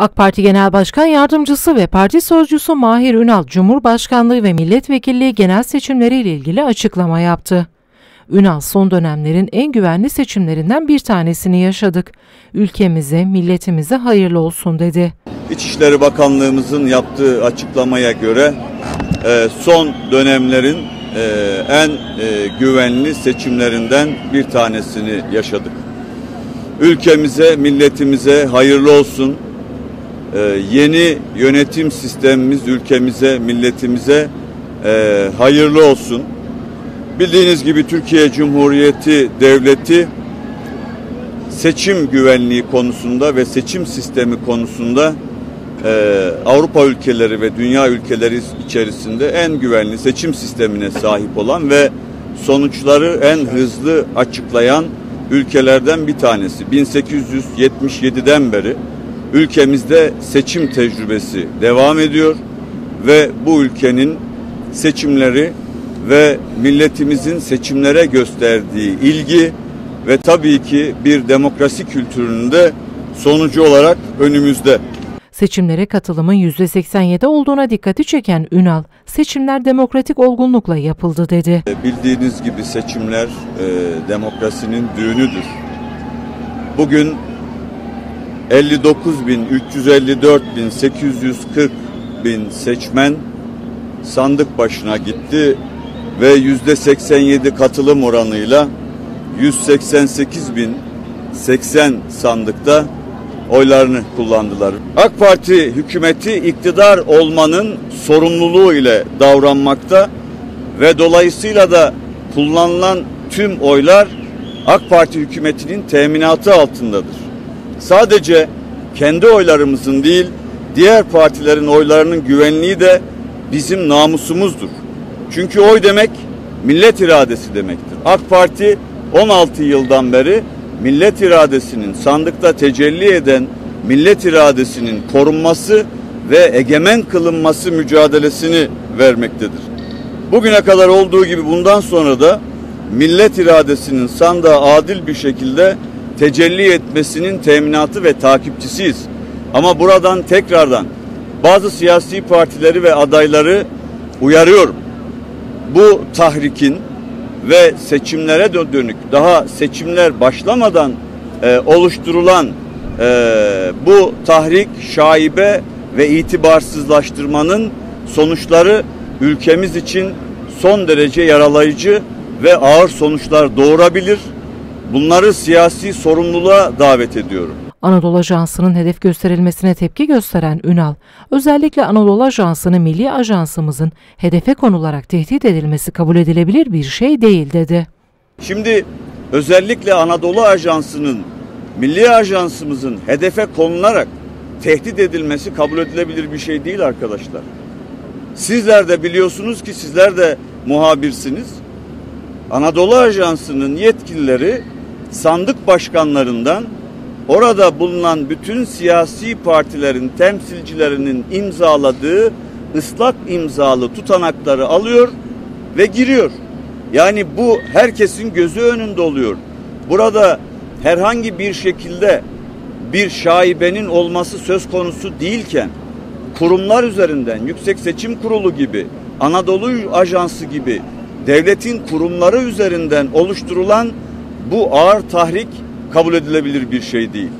AK Parti Genel Başkan Yardımcısı ve Parti Sözcüsü Mahir Ünal, Cumhurbaşkanlığı ve Milletvekilliği genel seçimleriyle ilgili açıklama yaptı. Ünal, son dönemlerin en güvenli seçimlerinden bir tanesini yaşadık. Ülkemize, milletimize hayırlı olsun dedi. İçişleri Bakanlığımızın yaptığı açıklamaya göre e, son dönemlerin e, en e, güvenli seçimlerinden bir tanesini yaşadık. Ülkemize, milletimize hayırlı olsun. Ee, yeni yönetim sistemimiz ülkemize, milletimize e, hayırlı olsun. Bildiğiniz gibi Türkiye Cumhuriyeti Devleti seçim güvenliği konusunda ve seçim sistemi konusunda e, Avrupa ülkeleri ve dünya ülkeleri içerisinde en güvenli seçim sistemine sahip olan ve sonuçları en hızlı açıklayan ülkelerden bir tanesi. 1877'den beri ülkemizde seçim tecrübesi devam ediyor ve bu ülkenin seçimleri ve milletimizin seçimlere gösterdiği ilgi ve tabii ki bir demokrasi kültürünün de sonucu olarak önümüzde. Seçimlere katılımın %87 olduğuna dikkati çeken Ünal, seçimler demokratik olgunlukla yapıldı dedi. Bildiğiniz gibi seçimler e, demokrasinin düğünüdür. Bugün 59 bin, 354 bin, 840 bin seçmen sandık başına gitti ve yüzde 87 katılım oranıyla 188 bin 80 sandıkta oylarını kullandılar. AK Parti hükümeti iktidar olmanın sorumluluğu ile davranmakta ve dolayısıyla da kullanılan tüm oylar AK Parti hükümetinin teminatı altındadır. Sadece kendi oylarımızın değil, diğer partilerin oylarının güvenliği de bizim namusumuzdur. Çünkü oy demek millet iradesi demektir. AK Parti 16 yıldan beri millet iradesinin sandıkta tecelli eden millet iradesinin korunması ve egemen kılınması mücadelesini vermektedir. Bugüne kadar olduğu gibi bundan sonra da millet iradesinin sandığa adil bir şekilde tecelli etmesinin teminatı ve takipçisiyiz. Ama buradan tekrardan bazı siyasi partileri ve adayları uyarıyorum. Bu tahrikin ve seçimlere dönük daha seçimler başlamadan e, oluşturulan e, bu tahrik, şaibe ve itibarsızlaştırmanın sonuçları ülkemiz için son derece yaralayıcı ve ağır sonuçlar doğurabilir. Bunları siyasi sorumluluğa davet ediyorum. Anadolu Ajansı'nın hedef gösterilmesine tepki gösteren Ünal, özellikle Anadolu Ajansı'nı milli ajansımızın hedefe konularak tehdit edilmesi kabul edilebilir bir şey değil dedi. Şimdi özellikle Anadolu Ajansı'nın milli ajansımızın hedefe konularak tehdit edilmesi kabul edilebilir bir şey değil arkadaşlar. Sizler de biliyorsunuz ki sizler de muhabirsiniz. Anadolu Ajansı'nın yetkilileri sandık başkanlarından orada bulunan bütün siyasi partilerin temsilcilerinin imzaladığı ıslak imzalı tutanakları alıyor ve giriyor. Yani bu herkesin gözü önünde oluyor. Burada herhangi bir şekilde bir şaibenin olması söz konusu değilken kurumlar üzerinden Yüksek Seçim Kurulu gibi, Anadolu Ajansı gibi devletin kurumları üzerinden oluşturulan bu ağır tahrik kabul edilebilir bir şey değil.